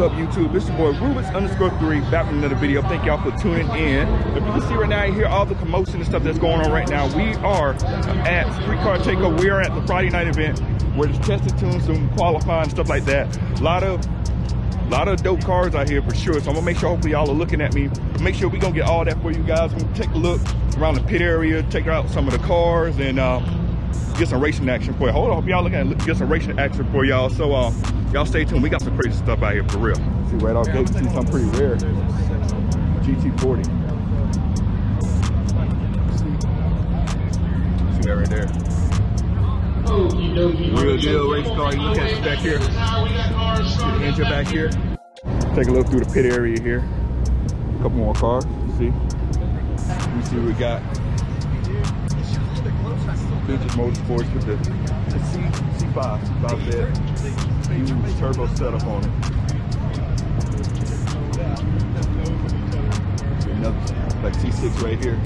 Up, YouTube? It's your boy Rubix underscore three, back with another video. Thank y'all for tuning in. If you can see right now, you hear all the commotion and stuff that's going on right now. We are at Street Car Takeover. We are at the Friday night event. We're just testing tunes, some qualifying stuff like that. A lot of a lot of dope cars out here for sure. So I'm gonna make sure hopefully y'all are looking at me. Make sure we gonna get all that for you guys. We're gonna take a look around the pit area, check out some of the cars and uh, get some racing action for you. Hold on, hope y'all looking at get some racing action for y'all. So uh, y'all stay tuned. We got some crazy stuff out here for real. See right off gate, see something pretty rare. GT40. See that right there. Real deal race car. You look at it back here. The engine back here. Take a look through the pit area here. A couple more cars. See. Let me see what we got. Vintage Motorsports with the, the C, C5, C5 Vette. Huge turbo setup on it. Another like T6 right here.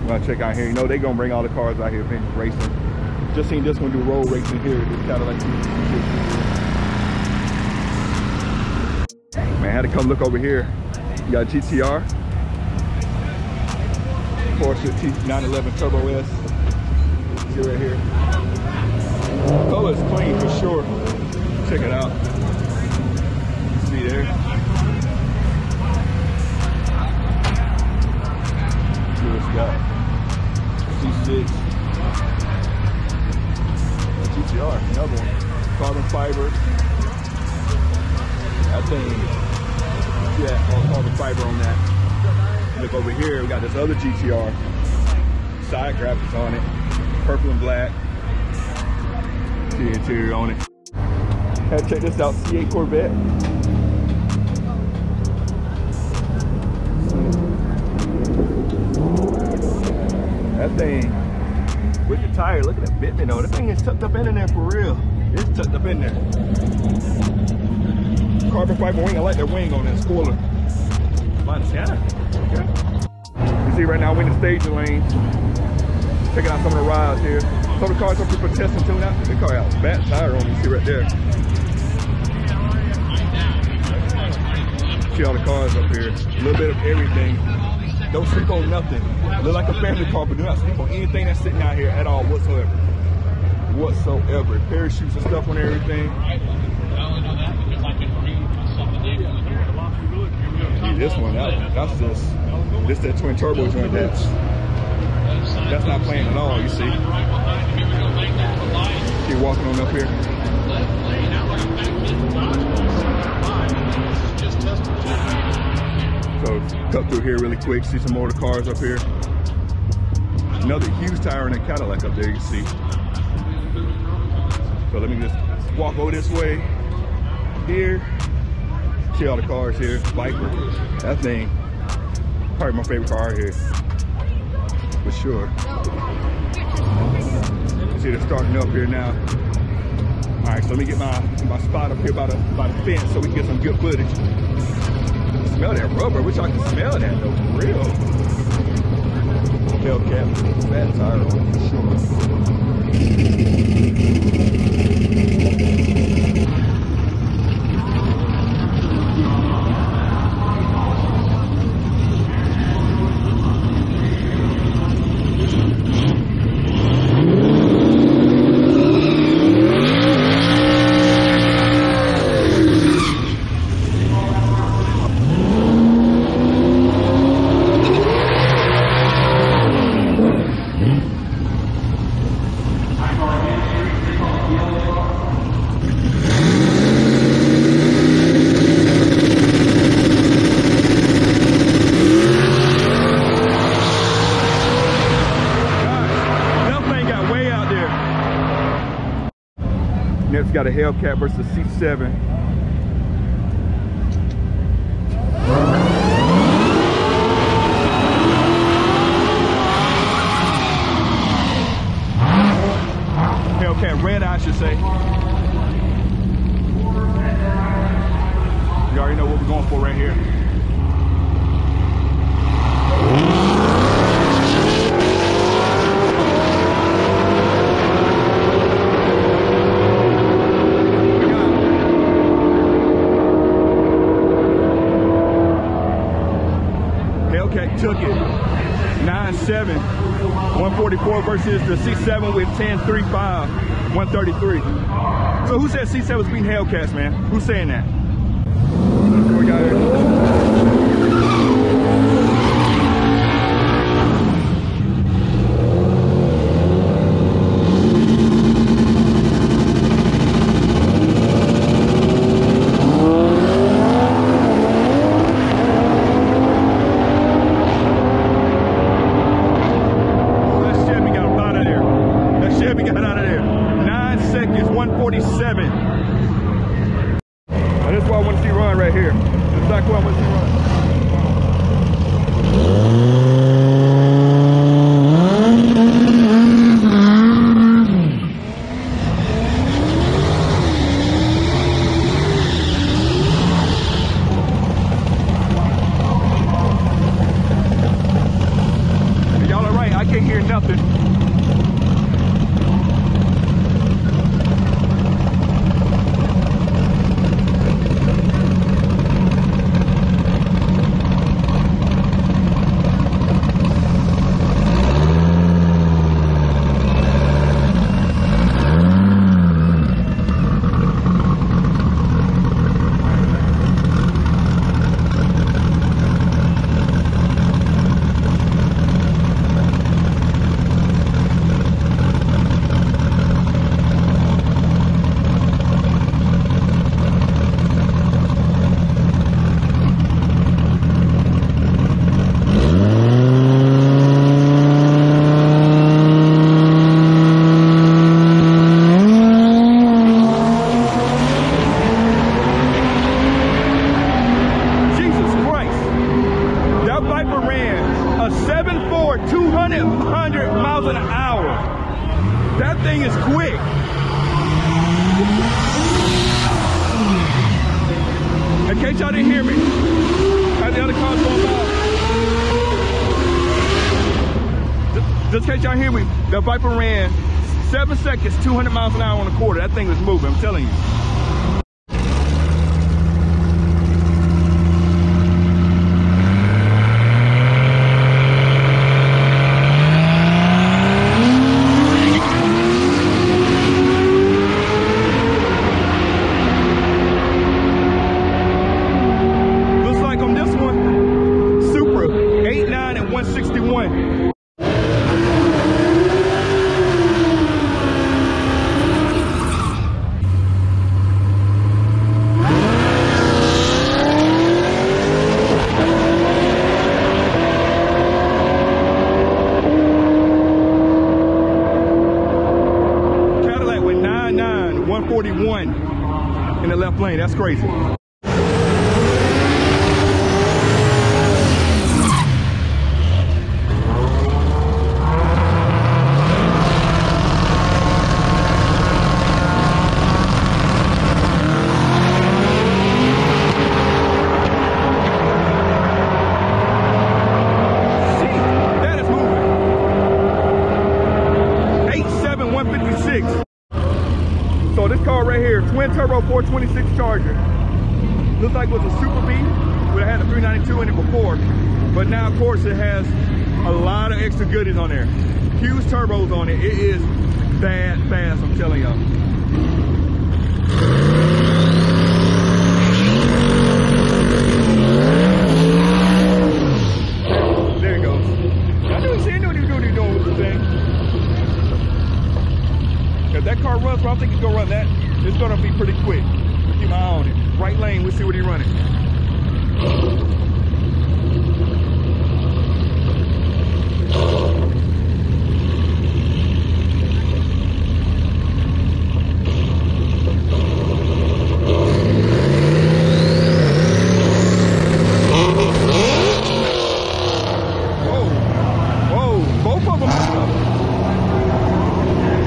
I'm gonna check out here. You know they gonna bring all the cars out here, vintage racing. Just seen this one do road racing here. It's kind of like Man, I had to come look over here. You got GTR. Porsche T911 Turbo S. See right here. Color is clean for sure. Check it out. See there. See what it's got. C6. GTR, another one. Carbon fiber. I think, yeah, all carbon fiber on that. Over here, we got this other GTR. Side graphics on it. Purple and black. The interior on it. Hey, check this out, C8 Corvette. That thing, with the tire, look at that fitment though. That thing is tucked up in there for real. It's tucked up in there. Carbon fiber wing, I like that wing on that spoiler. Montana. Okay. You see right now we're in the staging lane. Checking out some of the rides here. Some of the cars some people testing tune out. They car out bad tire on you see right there. See all the cars up here. A little bit of everything. Don't sleep on nothing. Look like a family car, but do not sleep on anything that's sitting out here at all whatsoever. Whatsoever. Parachutes and stuff on everything. This one, that, that's just, this that twin turbo joint that's, that's not playing at all, you see. Keep walking on up here. So cut through here really quick, see some the cars up here. Another huge tire in a Cadillac up there, you see. So let me just walk over this way here. See all the cars here. Viper. That thing, probably my favorite car here. For sure. See they're starting up here now. All right, so let me get my, my spot up here by the, by the fence so we can get some good footage. Smell that rubber. Wish I could smell that though, for real. Hellcat, bad tire on for sure. Got way out there. Next got a Hellcat versus C7. should say. You already know what we're going for right here. Hellcat took it. 9-7. 144 versus the 6-7 with 10-3-5. 133. So who said C7 was beating Hellcats, man? Who's saying that? We got it. That Chevy got him out of there. That Chevy got out of there. Nine seconds, 147. Now, this is what I want to see run right here. This is exactly what I want to see run. Y'all are right. I can't hear nothing. Viper ran a 7.4, 200 100 miles an hour. That thing is quick. In case y'all didn't hear me, how the other cars going by. Just- in case y'all hear me, the Viper ran seven seconds, 200 miles an hour on a quarter. That thing was moving, I'm telling you. Looks like on this one, Supra, 8, 9, and 161. Cadillac with 9, 9, 141 in the left lane. That's crazy. Gee, that is moving. 87156. So this car right here, twin turbo 426 Charger. Looks like it was a Super Bee, but it had a 392 in it before. But now, of course, it has a lot of extra goodies on there. Huge turbos on it. It is bad fast, I'm telling y'all. If that car runs, I think it's gonna run that. It's gonna be pretty quick. On it. Right lane, we'll see what he's running. Whoa, whoa, both of them.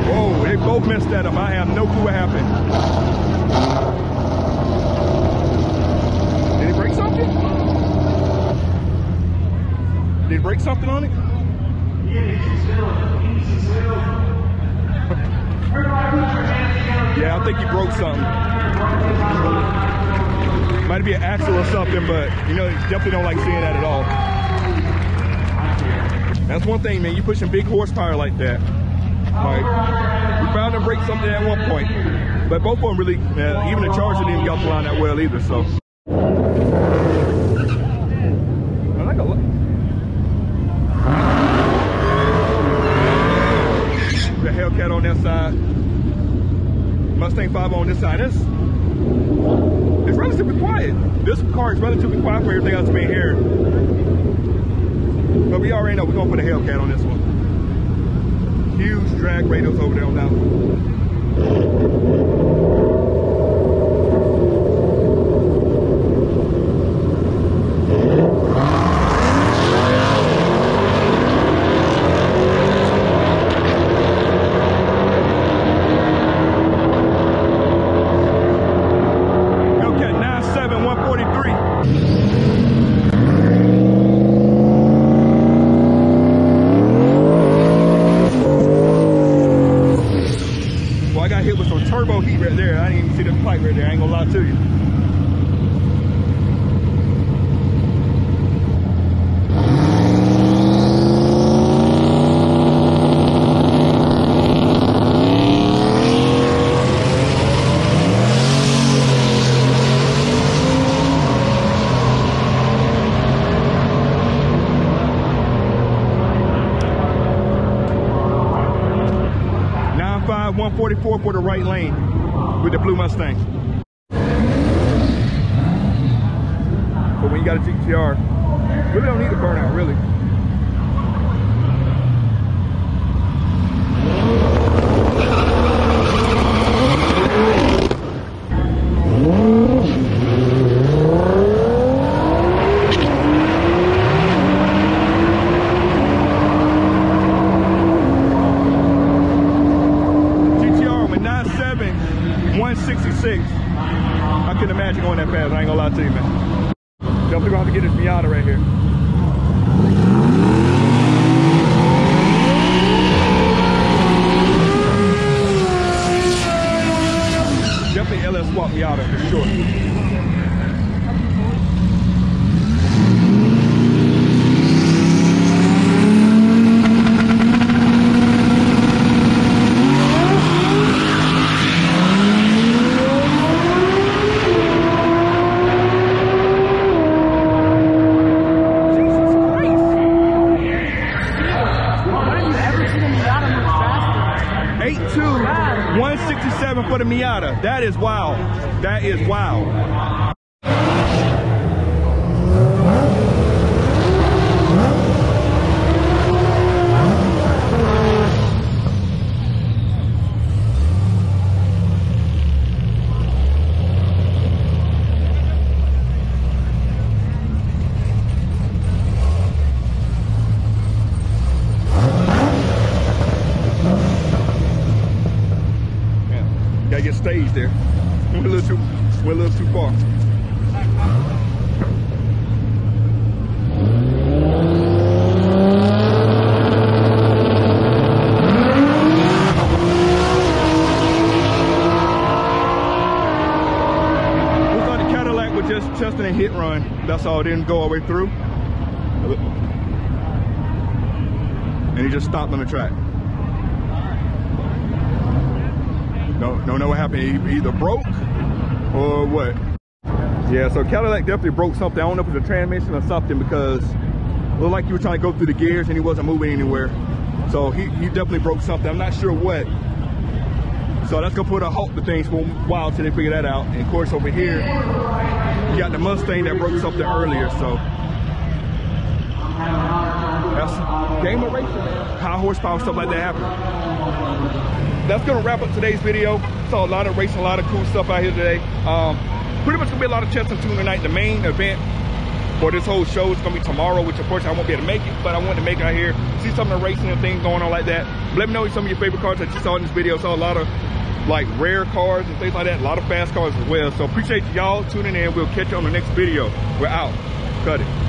Whoa, they both messed that up. I have no clue what happened. Did he break something? Did he break something on it? Yeah, I think he broke something. Might be an axle or something, but you know, definitely don't like seeing that at all. That's one thing, man. You pushing big horsepower like that. Like we found to break something at one point, but both of them really, even the Charger didn't get the line that well either. So. I like a lot. The Hellcat on that side. Mustang 5 on this side. It's, it's relatively quiet. This car is relatively quiet for everything else being here. But we already know we're gonna put a Hellcat on this one. Huge drag radials over there on that one. Hellcat 97 143. Well, I got hit with some turbo heat right there. I didn't even see the pipe right there. I ain't gonna lie to you. Nine five one forty four for the right lane with the blue Mustang. But when you got a GTR, really don't need a burnout, really. GTR with 97, 166. I couldn't imagine going that fast. I ain't gonna lie to you, man. Definitely gonna have to get this Miata right here. Definitely LS Swap Miata for sure. Jesus Christ. Have you ever seen a Miata move faster? 8'2", 167 for the Miata. That is wild. That is wild. Yeah. Gotta get staged there. Went a little too, went a little too far. Looks like the Cadillac was just testing a hit all. It didn't go all the way through. And he just stopped on the track. Don't, don't know what happened. He either broke or what. Yeah, so Cadillac definitely broke something. I don't know if it's a transmission or something because it looked like he was trying to go through the gears and he wasn't moving anywhere. So he, he definitely broke something. I'm not sure what. So that's gonna put a halt to things for a while till they figure that out. And of course over here, you got the Mustang that broke something earlier. So that's game of racing, man. High horsepower stuff like that happen that's gonna wrap up today's video. Saw a lot of racing, a lot of cool stuff out here today. Um, pretty much gonna be a lot of chess and tune tonight. The main event for this whole show is gonna be tomorrow, which of course I won't be able to make it, but I wanted to make it out here, see some of the racing and things going on like that. Let me know some of your favorite cars that you saw in this video. Saw a lot of like rare cars and things like that, a lot of fast cars as well. So appreciate y'all tuning in. We'll catch you on the next video. We're out. Cut it.